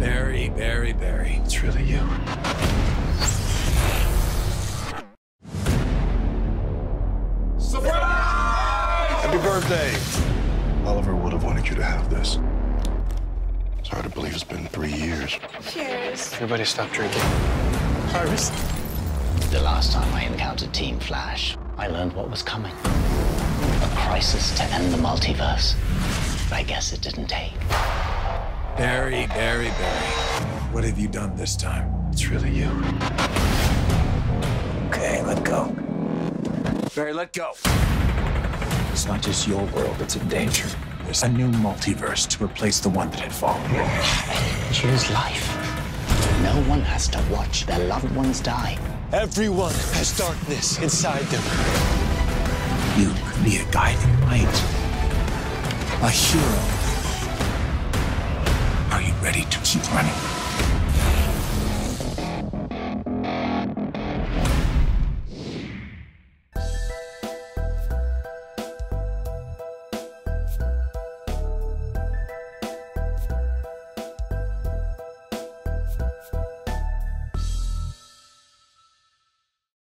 Barry, Barry, Barry. It's really you. Surprise! Happy birthday! Oliver would have wanted you to have this. It's hard to believe it's been three years. Cheers. Everybody stop drinking. Harvest. The last time I encountered Team Flash, I learned what was coming. A crisis to end the multiverse. But I guess it didn't take. Barry, Barry, Barry. What have you done this time? It's really you. Okay, let go. Barry, let go. It's not just your world that's in danger. There's a new multiverse to replace the one that had fallen. Choose life. No one has to watch their loved ones die. Everyone has darkness inside them. You could be a guiding light. A hero. Are